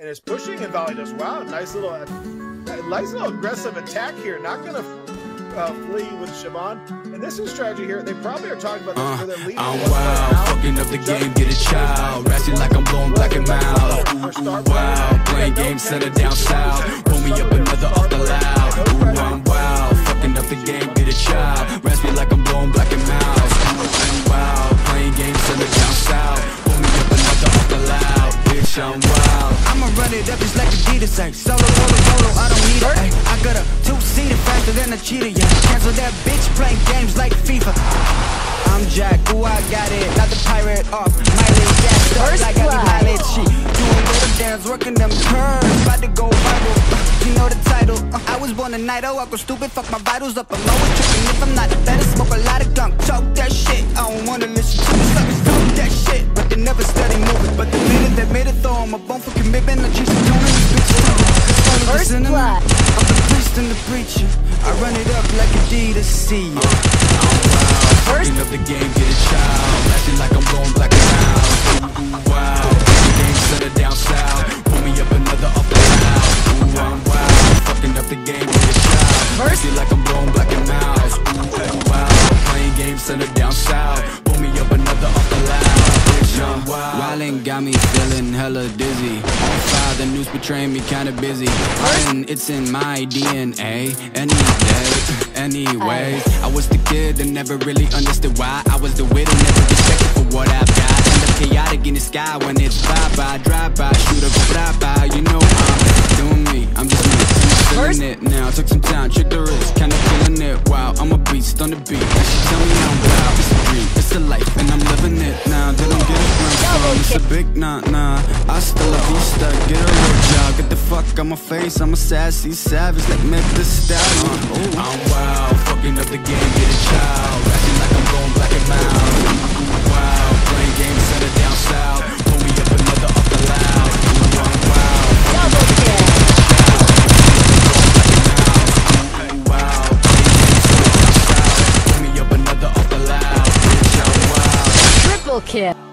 and is pushing, and Valley does wow, nice little, uh, nice little aggressive attack here. Not gonna uh, flee with Siobhan. And this is strategy here. They probably are talking about this Uh, for their lead. I'm wild, fucking up the game, get a child. Ratchet like I'm blowing black and mild. Ooh, wow, playing games, center down south. Pull me up another off the loud. Ooh, I'm wild, fucking up the game, get a child. Raspy like I'm blowing black and mild. I'm wild, playing games, center down south. Pull me up another off the loud. Bitch, I'm wild. I'ma run it up just like Adidas say Solo, solo, solo, I don't need it ay. I got a two-seater faster than a cheetah, yeah. Cancel that bitch playing games like FIFA. I'm Jack, ooh, I got it. Not the pirate off Miley gassed up First like I need mileage. She doing little dance, working them curves. About to go viral, you know the title. Uh, I was born a night, oh, I go stupid Fuck my vitals up, I'm always tripping. If I'm I'm the and preacher I run it up like Adidas, see ya up the game, get a child. Ratchet like I'm blowing black and wow, the game center down south. Pull me up another the loud. Ooh, I'm wild. Fucking up the game, get a child. Ratchet like I'm blowing black and mild. Ooh, wow, playing games center down On fire, the news betraying me kinda busy. It's in my DNA Any day, anyway. Uh. I was the kid that never really understood why. I was the wit and never respected for what I've got. And the chaotic in the sky when it's bye-bye Drive-by, shoot up, bye-bye You know I'm doing me, I'm just me. Feeling it now, took some time, check the wrist Kinda feeling it, wow I'm a beast on the beat. Tell me It's a life and I'm living it now They don't get it where I'm from, it's a big nah nah Hasta la vista, get a real job Get the fuck out my face, I'm a sassy savage Like Meg Thee Stallion Ooh. Uh, I'm wild, fucking up the game, get a child. Rapping like I'm going black and mild. Ooh, wow, playing games, center center